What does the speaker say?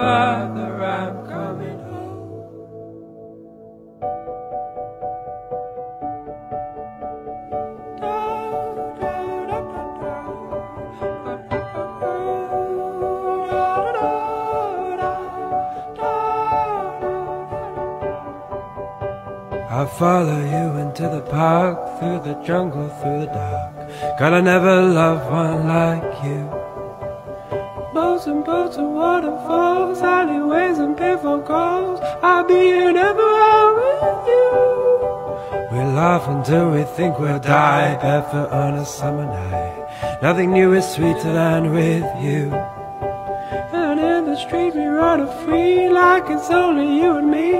mother, I'm coming home. I'll follow you into the park, through the jungle, through the dark. God, I never loved one like you. Boats and boats and waterfalls, alleyways and payphone calls. I'll be here never with you. We laugh until we think we'll die, barefoot on a summer night. Nothing new is sweeter than with you. And in the street we run free like it's only you and me.